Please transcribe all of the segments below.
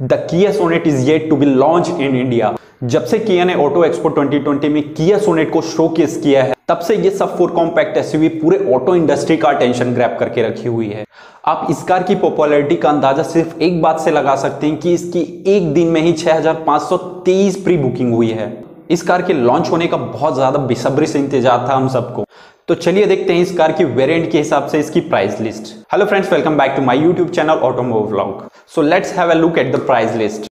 The Kia Sonet is yet to be launch in India जब से किया ने ऑटो एक्सपो 2020 में किया सोनेट को शोकेस किया है, तब से ये सब फोर कॉम्पैक्ट एसयूवी पूरे ऑटो इंडस्ट्री का अटेंशन ग्रैप करके रखी हुई है। आप इस कार की पॉपुलैरिटी का अंदाज़ा सिर्फ़ एक बात से लगा सकते हैं कि इसकी एक दिन में ही 6523 प्री बुकिंग हुई है। इस कार के लॉन्च होने का बहुत ज़्यादा बेसब्री से इंतज़ार था हम सबको। तो चलिए देखते हैं इस कार की वेरिएंट के हिसाब से इसकी price list hello friends welcome back to my YouTube channel automobile vlog so let's have a look at the price list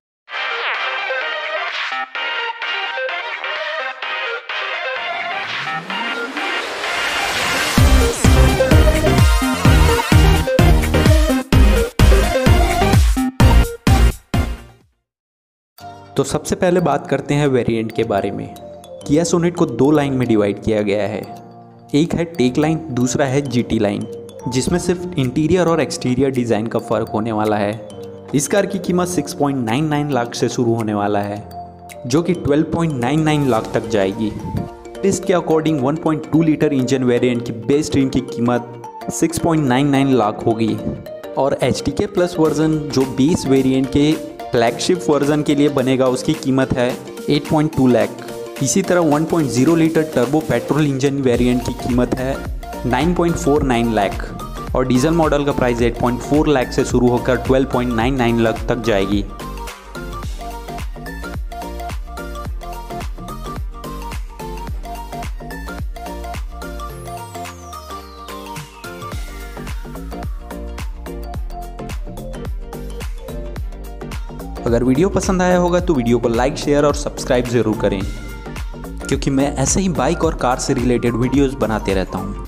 तो सबसे पहले बात करते हैं वेरिएंट के बारे में। किया सोनेट को दो लाइन में डिवाइड किया गया है। एक है टेक लाइन दूसरा है जीटी लाइन जिसमें सिर्फ़ इंटीरियर और एक्सटीरियर डिज़ाइन का फ़र्क होने वाला है। इस कार की कीमत 6.99 लाख से शुरू होने वाला है, जो कि 12.99 लाख तक जाएगी। टेस्ट के अकॉर्डिंग 1.2 लीटर इंजन वेरिएंट की बेस्ट ट्रेन की कीमत 6.99 लाख होगी। और एच के प्लस वर्जन जो बेस वेरिएंट के फ्लैगशिप वर्जन के लिए बनेगा, उसकी कीमत है 8.2 लाख। इसी तरह 1.0 litre turbo petrol engine variant की कीमत है 9.49 लाख। और डीजल मॉडल का प्राइस 8.4 लाख से शुरू होकर 12.99 लाख तक जाएगी। अगर वीडियो पसंद आया होगा तो वीडियो को लाइक, शेयर और सब्सक्राइब ज़रूर करें, क्योंकि मैं ऐसे ही बाइक और कार से रिलेटेड वीडियोस बनाते रहता हूँ।